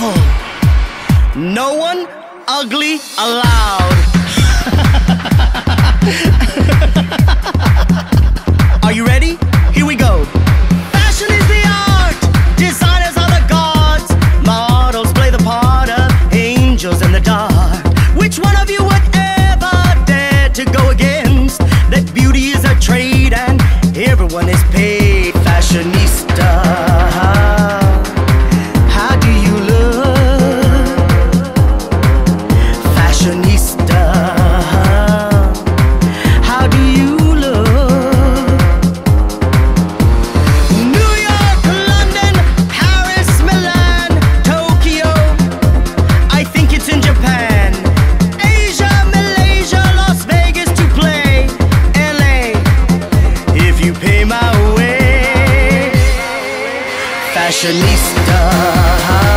beautiful. No one ugly allowed. Fashionista.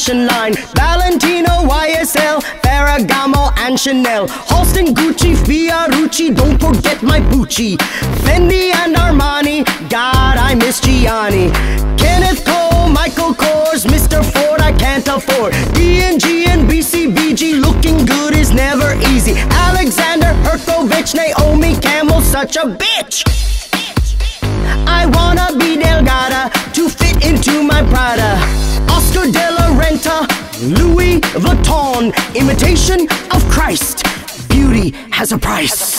Fashion line, Valentino, YSL, Ferragamo, and Chanel, Halston, Gucci, Fiorucci, don't forget my Pucci, Fendi and Armani, God, I miss Gianni, Kenneth Cole, Michael Kors, Mr. Ford, I can't afford, D&G and BCBG, looking good is never easy, Alexander Herchcovitch, Naomi Campbell, such a bitch. I wanna be Delgada to fit into my Prada. Oscar de la Renta, Louis Vuitton, imitation of Christ. Beauty has a price.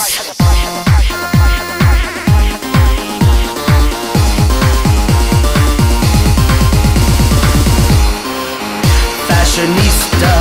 Fashionista.